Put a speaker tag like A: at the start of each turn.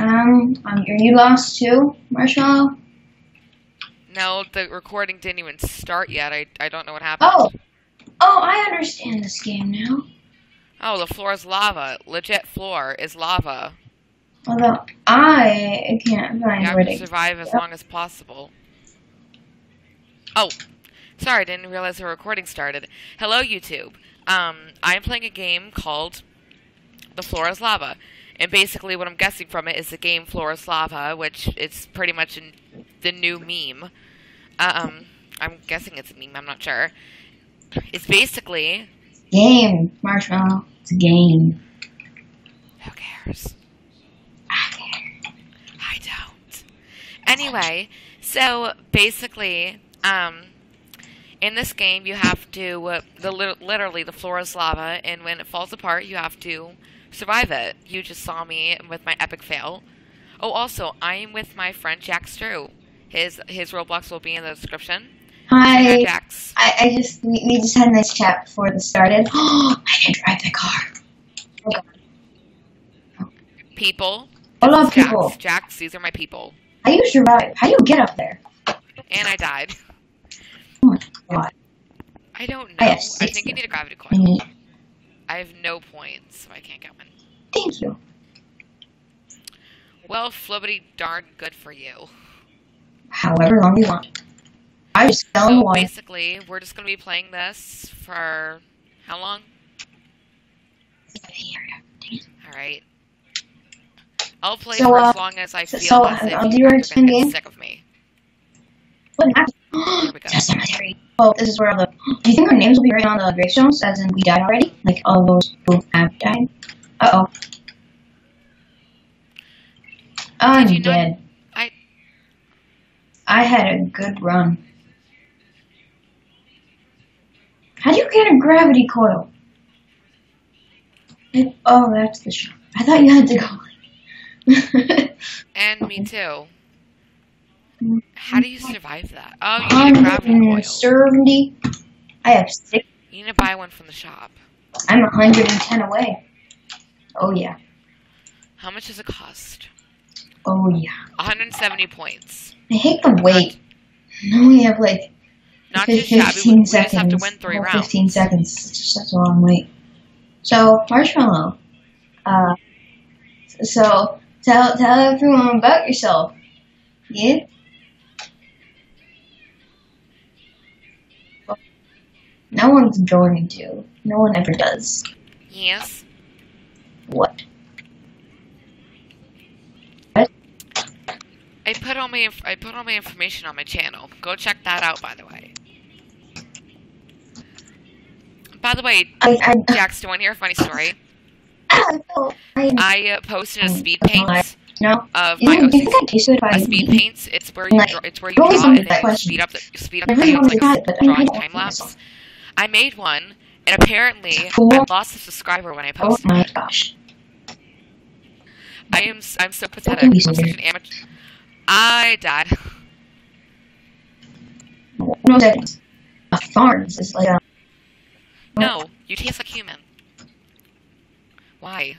A: Um, um, are you lost too, Marshall?
B: No, the recording didn't even start yet. I, I don't know what happened.
A: Oh, oh, I understand this game now.
B: Oh, the floor is lava. Legit floor is lava.
A: Although I can't find where
B: to. survive as
A: Yep.
B: long as possible. Oh, sorry, I didn't realize the recording started. Hello, YouTube. Um, I'm playing a game called The Floor is Lava. And basically, what I'm guessing from it is the game Floor is Lava, which is pretty much in the new meme. Um, I'm guessing it's a meme, I'm not sure. It's basically.
A: Game, Marshmallow. It's a game.
B: Who cares?
A: I care.
B: I don't. Anyway, so basically, um, in this game, you have to uh, the lit- literally the floor is lava, and when it falls apart, you have to survive it. You just saw me with my epic fail. Oh, also, I am with my friend JaxDrew. His his Roblox will be in the description. Hey,
A: Hi.
B: Jax.
A: I, I just we, we just had a nice chat before this started. I can drive the car. Oh god.
B: People.
A: I
B: This
A: love
B: Jax.
A: people.
B: Jax, these are my people.
A: How do you survive? How do you get up there?
B: And I died. I don't know.
A: I
B: I,
A: have
B: think you need a gravity coil.
A: need.
B: I have no points, so I can't get one.
A: Thank you.
B: Well, flippity darn good for you.
A: However long you want. I just
B: So
A: water.
B: basically, we're just gonna be playing this for how long? All right. I'll play
A: So,
B: for
A: uh,
B: as long as I feel
A: so,
B: as if
A: uh, do
B: you
A: you
B: guys are gonna get
A: game?
B: sick of me.
A: What?
B: There we go.
A: Oh, this is where all the. Do you think our names will be written on the gravestones, as in we died already? Like all those who have died? Uh oh. I'm
B: you not-
A: dead.
B: I
A: I had a good run. How do you get a gravity coil? It, oh, that's the shot. I thought you had to go.
B: and me too. How do you survive that? Oh, you need a gravity coil.
A: 170. I have six.
B: You need to buy one from the shop.
A: I'm 110 away. Oh yeah.
B: How much does it cost?
A: Oh yeah.
B: 170 points.
A: I hate the wait. No, we have like
B: Not
A: fif-
B: too shabby. We,
A: 15
B: we just
A: seconds.
B: have to win three
A: Oh,
B: rounds.
A: 15 seconds. It's just such a long wait. So, Marshmallow, uh, so tell tell everyone about yourself. Yeah. No one's going to. No one ever does.
B: Yes.
A: What?
B: I put all my I put all my information on my channel. Go check that out, by the way. By the way,
A: I I
B: Jax, do you want to hear a funny story?
A: I, I,
B: uh, posted a speed paint
A: no.
B: of
A: You
B: my
A: do you think I tasted if I
B: a speed paints. It's where you
A: Like,
B: draw, it's where you draw and then
A: question.
B: speed up the speed up the
A: Every
B: paint.
A: time
B: It's
A: we
B: like
A: it,
B: drawing time lapse. I made one, and apparently I lost a subscriber when I posted.
A: Oh
B: posted
A: my
B: it.
A: gosh.
B: I am I'm so pathetic. I'm such an amateur. I died.
A: No seconds. A thorns is like a.
B: No, you taste like human. Why?